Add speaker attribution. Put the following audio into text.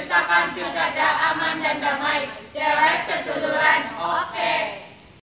Speaker 1: menciptakan pilkada aman dan damai.